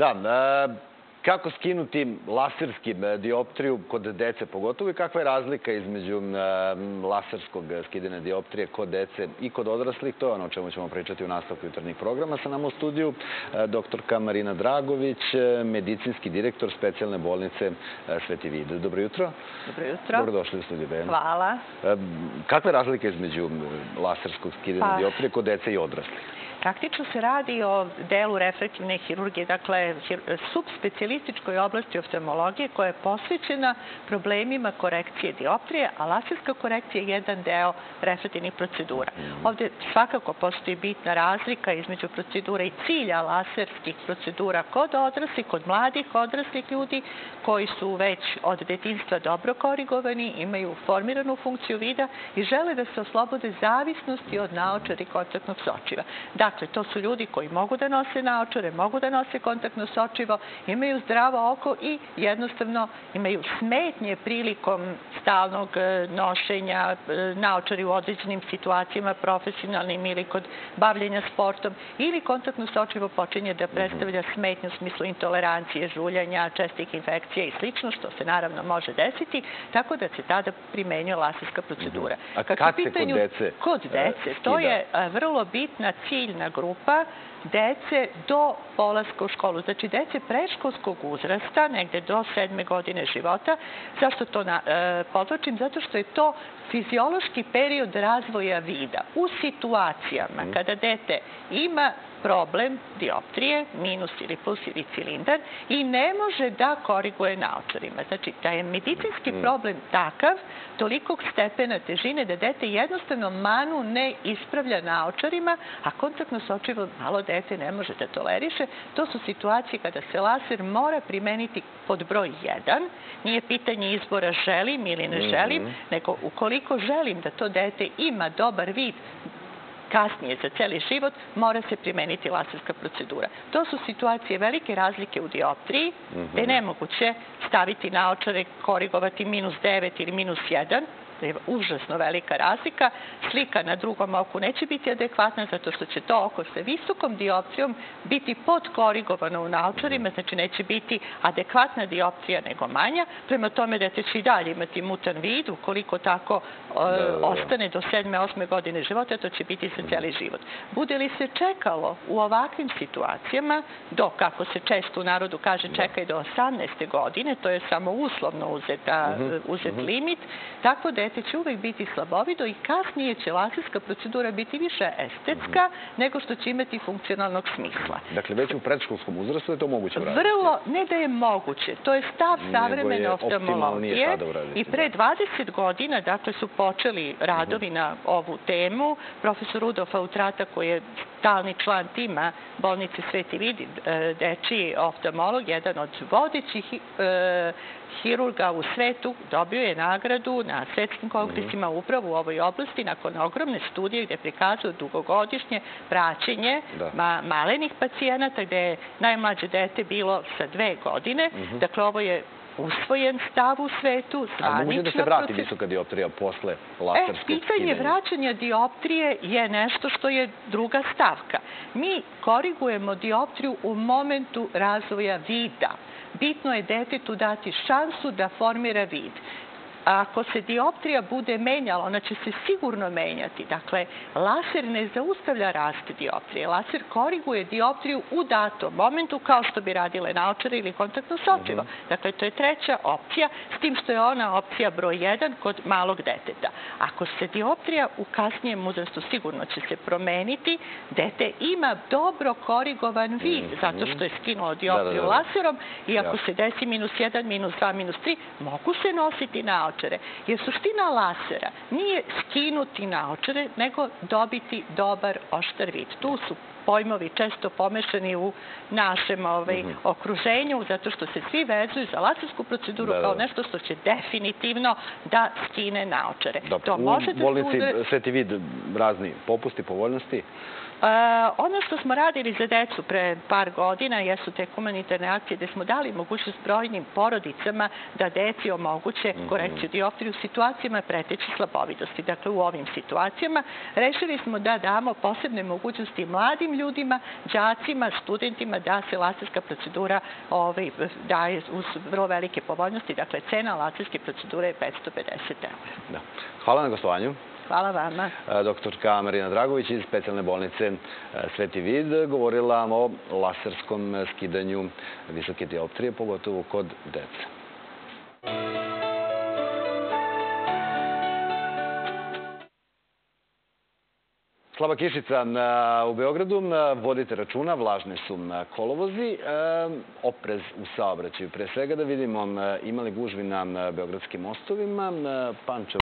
Da, e, kako skinuti laserski e, dioptriju kod dece pogotovo i kakva je razlika između e, laserskog skidanja dioptrije kod dece i kod odraslih. To je ono o čemu ćemo pričati u nastavku jutarnjih programa. Sa nama u studiju doktorka Marina Dragović, medicinski direktor specijalne bolnice Sveti Vid. Dobro jutro. Dobro jutro. Dobrodošli u studiju BN. Hvala. Kakva je razlika između laserskog skidanja pa... dioptrije kod dece i odraslih? Praktično se radi o delu reflektivne hirurgije, dakle subspecialističkoj oblasti oftalmologije koja je posvećena problemima korekcije dioptrije, a laserska korekcija je jedan deo reflektivnih procedura. Ovde svakako postoji bitna razlika između procedura i cilja laserskih procedura kod odraslih, kod mladih odraslih ljudi koji su već od detinstva dobro korigovani, imaju formiranu funkciju vida i žele da se oslobode zavisnosti od naočara i kontaktnog sočiva. Dakle, to su ljudi koji mogu da nose naočare, mogu da nose kontaktno sočivo, imaju zdravo oko i jednostavno imaju smetnje prilikom stalnog e, nošenja e, naočari u određenim situacijama, profesionalnim ili kod bavljenja sportom, ili kontaktno sočivo počinje da predstavlja smetnju u smislu intolerancije, žuljanja, čestih infekcija i slično, što se naravno može desiti, tako da se tada primenjuje laserska procedura. A kad se kod dece? Kod dece. To je vrlo bitna ciljna grupa dece do polaska u školu. Znači, dece preškolskog uzrasta, negde do sedme godine života. Zašto to na, e, podločim? Zato što je to fiziološki period razvoja vida. U situacijama mhm. kada dete ima problem dioptrije, minus ili plus ili cilindar, i ne može da koriguje naočarima. Znači, da je medicinski mm. problem takav, tolikog stepena težine da dete jednostavno manu ne ispravlja naočarima, a kontaktno sočivo malo dete ne može da toleriše. To su situacije kada se laser mora primeniti pod broj 1. Nije pitanje izbora želim ili ne želim, mhm. nego ukoliko želim da to dete ima dobar vid, kasnije za celi život, mora se primeniti laserska procedura. To su situacije velike razlike u dioptriji, gde je mhm. nemoguće staviti naočare, korigovati minus 9 ili minus 1, je užasno velika razlika. Slika na drugom oku neće biti adekvatna zato što će to oko sa visokom dioptrijom biti podkorigovano u naočarima, znači neće biti adekvatna dioptrija nego manja. Prema tome dete će i dalje imati mutan vid, ukoliko tako da, da, da. ostane do sedme, osme godine života, to će biti za celi život. Bude li se čekalo u ovakvim situacijama, do, kako se često u narodu kaže, čekaj do 18. godine, to je samo uslovno mhm, uzet mhm. limit, tako da dete će uvek biti slabovido i kasnije će laserska procedura biti više estetska mm -hmm. nego što će imati funkcionalnog smisla. Dakle, već u predškolskom uzrastu je to moguće uraditi? Vrlo, ne da je moguće. To je stav savremene oftalmologije. I pre 20 godina, dakle, su počeli radovi mm -hmm. na ovu temu. Profesor Rudolf Autrata, koji je stalni član tima bolnice Sveti Vidi, e, dečiji oftalmolog, jedan od vodećih e, hirurga u svetu, dobio je nagradu na kongresima mhm. upravo u ovoj oblasti nakon ogromne studije gde prikazuje dugogodišnje praćenje da. ma, malenih pacijenata gde je najmlađe dete bilo sa dve godine. Mm -hmm. Dakle, ovo je usvojen stav u svetu, zvanično... A može da se vrati visoka dioptrija posle laserskog E, pitanje vraćanja dioptrije je nešto što je druga stavka. Mi korigujemo dioptriju u momentu razvoja vida. Bitno je detetu dati šansu da formira vid ako se dioptrija bude menjala, ona će se sigurno menjati. Dakle, laser ne zaustavlja rast dioptrije. Laser koriguje dioptriju u datom momentu kao što bi radile naočare ili kontaktno sočivo. Mm -hmm. Dakle, to je treća opcija, s tim što je ona opcija broj 1 kod malog deteta. Ako se dioptrija u kasnijem uzrastu sigurno će se promeniti, dete ima dobro korigovan vid, mm -hmm. zato što je skinulo dioptriju da, da, da. laserom i ako ja. se desi minus 1, minus 2, minus 3, mogu se nositi naočare naočare. Jer suština lasera nije skinuti naočare, nego dobiti dobar oštar vid. Tu su pojmovi često pomešani u našem ovaj, mm -hmm. okruženju, zato što se svi vezuju za lasersku proceduru da, kao da. nešto što će definitivno da skine naočare. Da, to u da bolnici udre... Sveti vid razni popusti, povoljnosti? Uh, ono što smo radili za decu pre par godina jesu te humanitarne akcije gde smo dali mogućnost brojnim porodicama da deci omoguće mhm. korekciju dioptriju u situacijama preteće slabovidosti. Dakle, u ovim situacijama rešili smo da damo posebne mogućnosti mladim ljudima, đacima, studentima da se laserska procedura ovaj, daje uz vrlo velike povoljnosti. Dakle, cena laserske procedure je 550 eura. Da. Hvala na gostovanju. Hvala vama. E, doktorka Marina Dragović iz specijalne bolnice e, Sveti Vid govorila o laserskom skidanju visoke dioptrije, pogotovo kod dece. Slaba kišica u Beogradu, vodite računa, vlažne su kolovozi, oprez u saobraćaju. Pre svega da vidimo imali gužvi na beogradskim mostovima, Pančevo